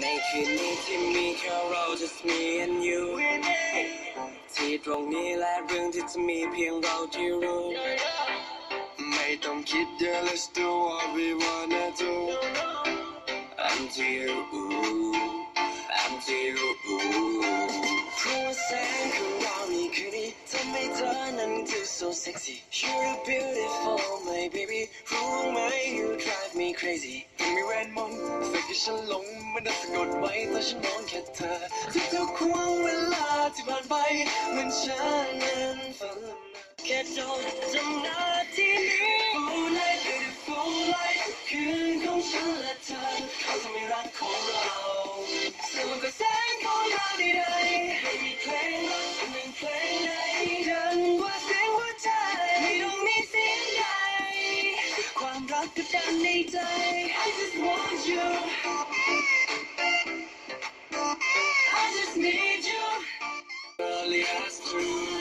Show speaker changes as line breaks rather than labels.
ในคืนนี้ที่มีแค่เรา just me and you ที่ตรงนี้และเรื่องที่จะมีเพียงเราที่รู้ ไม่ต้องคิดเยอะ let's do what we wanna do until until เพราะว่าแสงของเรานี่คืนนี้ทำให้เธอนั้นดู so sexy you're beautiful my baby รู้ไหม you drive me crazy ยัง มีเวทมนต์แต่ที่ฉันหลงมันได้สะกดไว้แต่ฉันมองแค่เธอทุกๆห่วงเวลาที่ผ่านไปเหมือนฉันนั้นฝันแค่จดจำนาที่นี้ Full night beautiful night คืนของฉันและเธอเขาจะไม่รักของเราเสียงกระแสงของเราเด้ sunny day. I just want you. I just need you. Really, that's true.